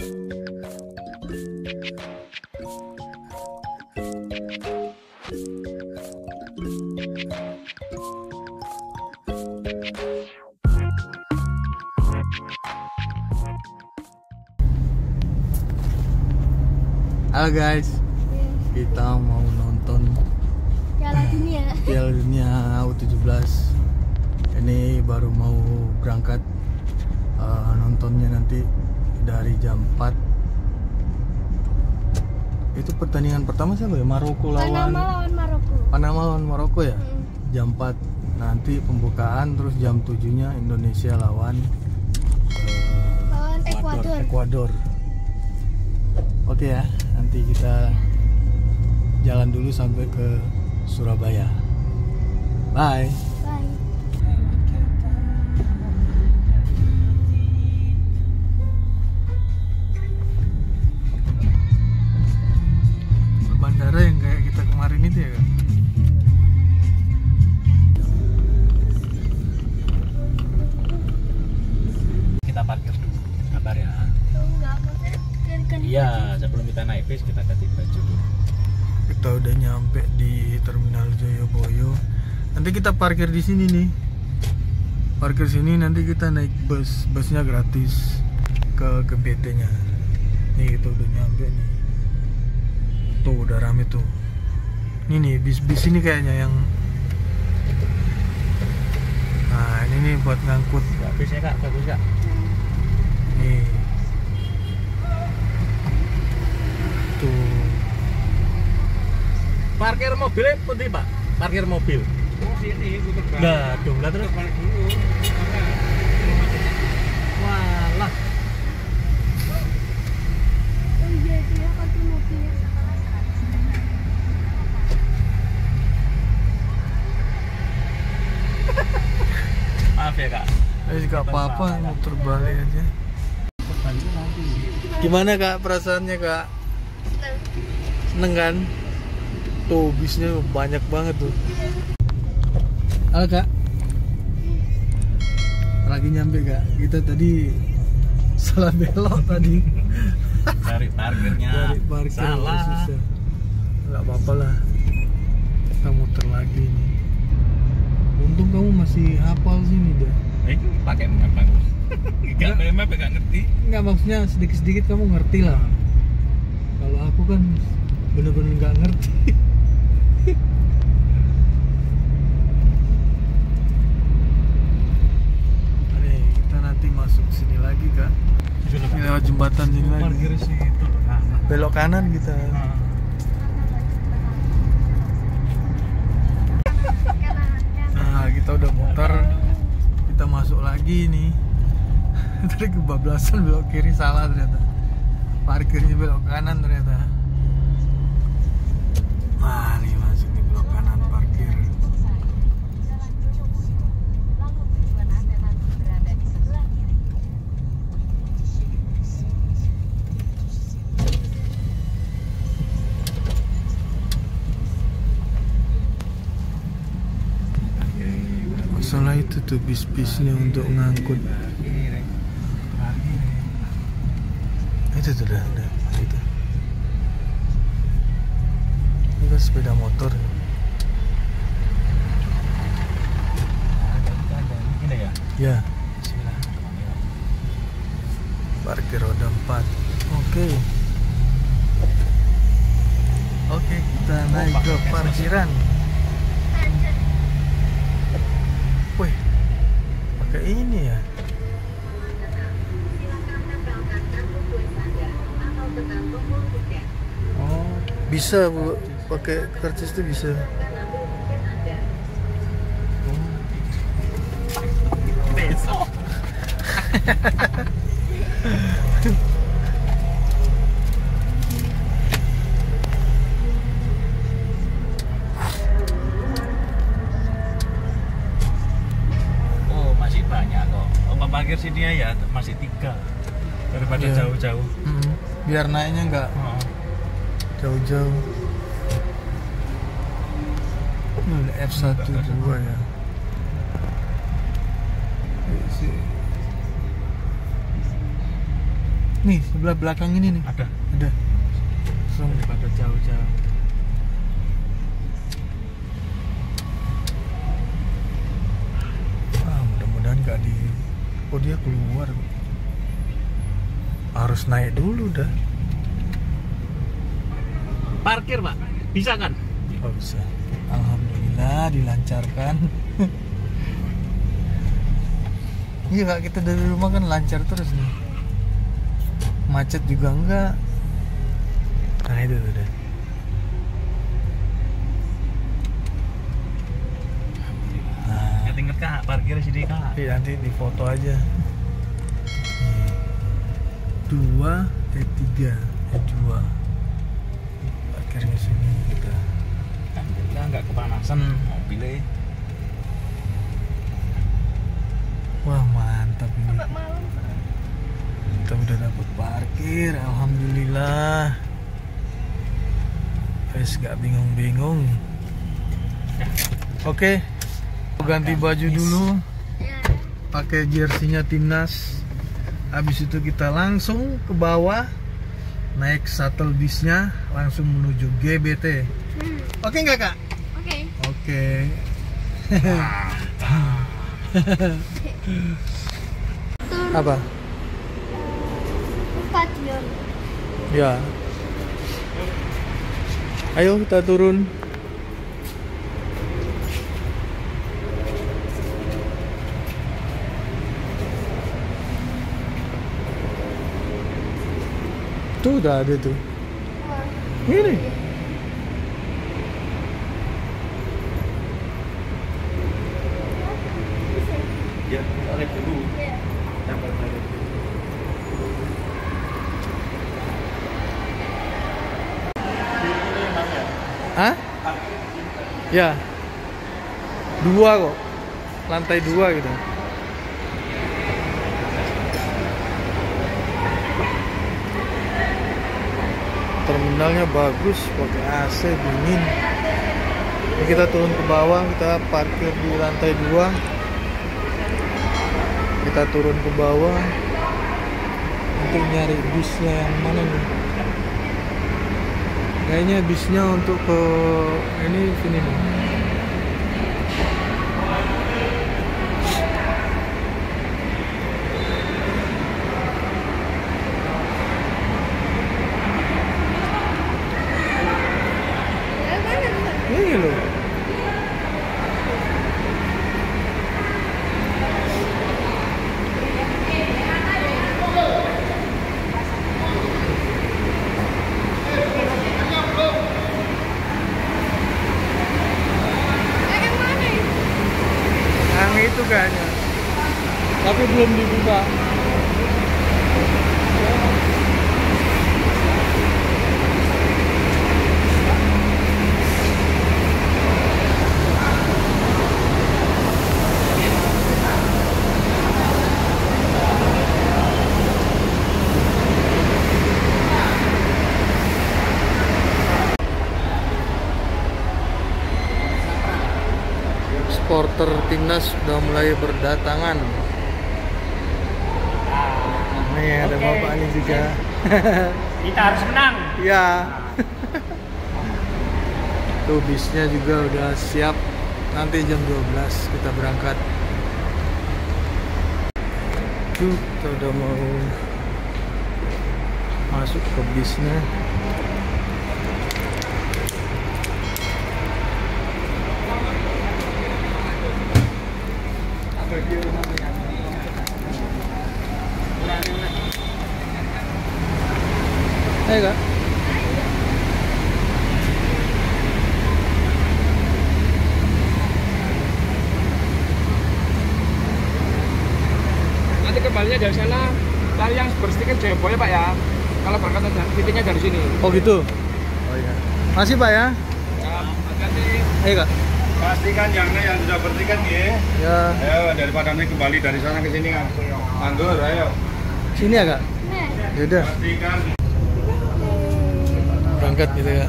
Halo guys, kita mau nonton Piala Dunia. Piala Dunia U17. Ini baru mau berangkat Eh, nontonnya nanti dari jam 4. Itu pertandingan pertama siapa ya? Maroko lawan Panama lawan Maroko. Panama lawan Maroko ya? Mm. Jam 4 nanti pembukaan terus jam 7-nya Indonesia lawan eh, Lawan Ekuador. Ekuador. Oke ya, nanti kita jalan dulu sampai ke Surabaya. Bye. Nanti kita parkir di sini nih. Parkir sini nanti kita naik bus. Busnya gratis ke ke BT-nya. Nih kita udah nyampe nih. Tuh udah rame tuh. Ini nih bis-bis ini kayaknya yang Nah, ini nih buat ngangkut ya bisnya kak bagus kak Nih. Tuh. parkir mobilnya putih pak parkir mobil Nah dong lah terus walah maaf ya kak Eh gak apa-apa muter balik aja. Gimana kak perasaannya kak? Seneng kan? Tuh bisnya banyak banget tuh. Halo kak. Lagi nyampe kak. Kita tadi salah belok tadi. cari parkirnya Dari parkir salah susah. Gak apa-apa lah. Kita muter lagi nih. Untung kamu masih hafal sini dah. eh pakai map aku pakai map nggak ngerti Enggak maksudnya sedikit-sedikit kamu ngerti lah. Kalau aku kan bener-bener nggak ngerti. Nih, kita nanti masuk sini lagi kak. Ini lewat jembatan sini lagi. situ nah, Belok kanan kita. nah. Nah, kita udah muter. Kita masuk lagi nih. Tadi kebablasan belok kiri salah ternyata. Parkirnya belok kanan ternyata. Nah, nih masuk di belok kanan parkir. Masalah itu tuh bis-bisnya untuk ngangkut. Itu tuh udah, udah itu. Ini kan sepeda motor. ya parkir roda 4. Oke. Oke, kita naik ke parkiran. Wih, pakai ini ya? Oh, bisa bu, pakai karcis itu bisa. besok oh masih banyak kok oh parkir sini ya masih tiga daripada Iya. jauh-jauh Mm, Biar naiknya nggak oh. Jauh-jauh. Ini F12 ya. Isi. Nih sebelah belakang ini nih. Ada. Ada. Daripada jauh-jauh. Ah, mudah-mudahan di. Oh dia keluar. Harus naik dulu dah. Parkir, Pak. Bisa kan? Oh bisa. Alhamdulillah dilancarkan. Iya kak kita dari rumah kan lancar terus nih. Macet juga enggak. Nah itu tuh deh. Nah, Ingat-ingat Kak, parkir sini Kak. Iya nanti di foto aja. Dua, eh tiga, eh dua. Parkirnya sini kita. Alhamdulillah nggak kepanasan mobilnya. Wah mantap ini. Sampai malam. Kita udah dapat parkir, alhamdulillah. Guys, gak bingung-bingung. Oke, ganti baju dulu, Ya. pakai jersinya timnas. Habis itu kita langsung ke bawah, naik shuttle bisnya, langsung menuju GBT. Hmm. Oke nggak kak? Oke. Oke. Turun Apa? stadion. Ya. Ayo kita turun. Tuh udah ada tuh. Ini. Ya, tarik dulu. Tarik. Hah? Ya. Dua kok. Lantai dua gitu. Terminalnya bagus, pakai AC dingin. Ini kita turun ke bawah, kita parkir di lantai dua. Kita turun ke bawah untuk nyari bisnya yang mana nih? Kayaknya bisnya untuk ke ini sini nih. Ya mana tuh? Ini loh. Ya, yang mana ya? Yang itu kayaknya. Tapi belum dibuka. Supporter timnas sudah mulai berdatangan. Nih ada Oke. bapak ini juga. Kita harus menang. Ya. Tuh bisnya juga udah siap. Nanti jam 12 kita berangkat. Tuh kita udah mau masuk ke bisnya. Ayo kak. Nanti kembalinya dari sana cari yang berstiker Joyoboyo Pak ya. Kalau berangkat titiknya dari sini. Oh gitu. Oh iya. Masih pak ya. Ya, hati-hati. Ayo kak. Pastikan yang yang sudah bertiket ya. Ya. Ayo daripada kembali dari sana ke sini kan. Anggur, ayo. Sini ya kak. Nah. Yaudah. Pastikan. Berangkat gitu ya.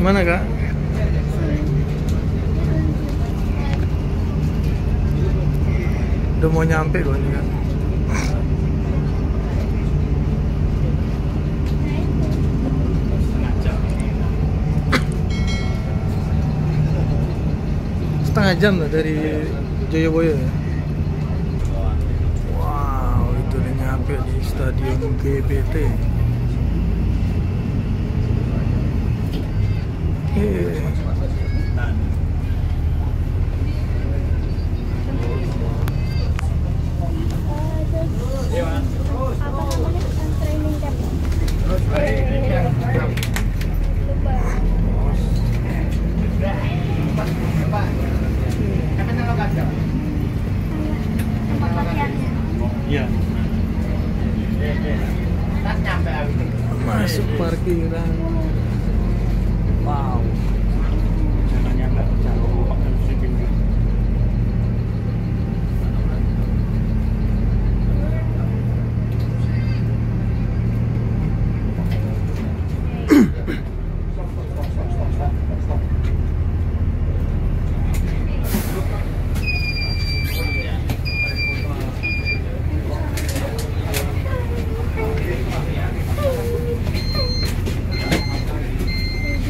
Gimana kak? Udah mau nyampe kok ini kak. Setengah jam lah dari Joyoboyo ya. Wow, itu udah nyampe di stadion GBT. Iya. Masuk parkiran. Wow. Caranya nggak jauh, makan sedikit.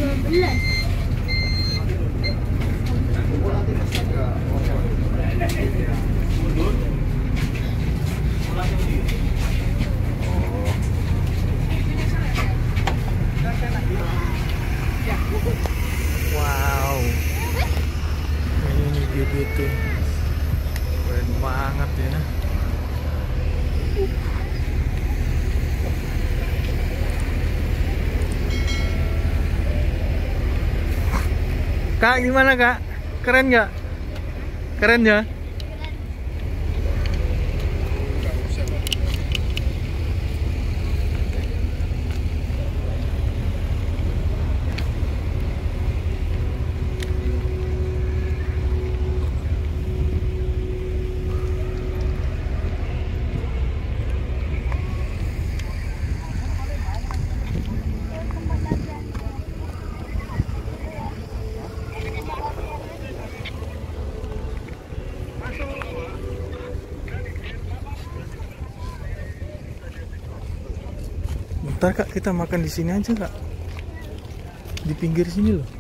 Dua belas. Wow. Ini nih GBT. Keren banget ya. Kak gimana kak? Keren nggak? Keren ya? Bentar kak, kita makan di sini aja kak. Di pinggir sini loh.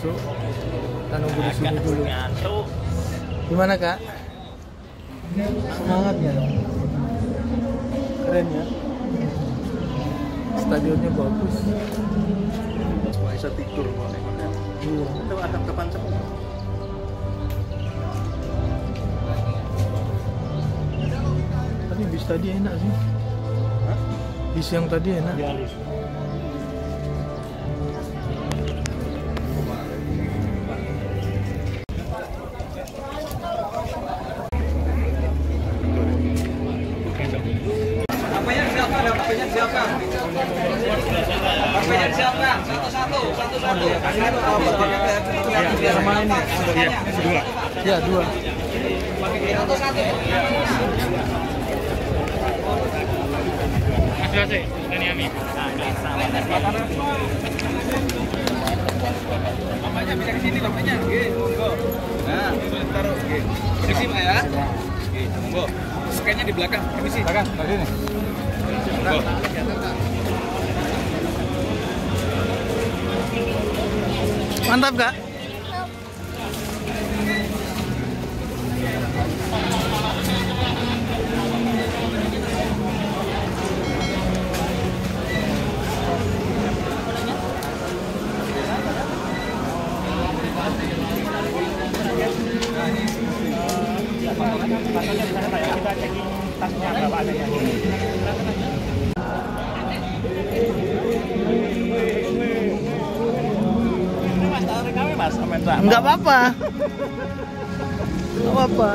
Masuk. Kita nunggu di sini dulu. Gimana kak? Semangat ya? Keren ya? Stadionnya bagus. Bisa tidur. Iya. Itu atap depan semua. Tapi bis tadi enak sih. Bis yang tadi enak. Iya, Lis. Dua. Ya dua. Masih, ini Ami. Nah, Bapaknya bisa ke sini bapaknya. Oke, monggo. Nah, taruh. Oke. Permisi Pak ya. Oke, monggo. Scan-nya di belakang. Permisi. Belakang, tadi nih. Mantap gak? Pasangnya. Monggo. Mantap kak. Enggak apa-apa. Enggak apa-apa.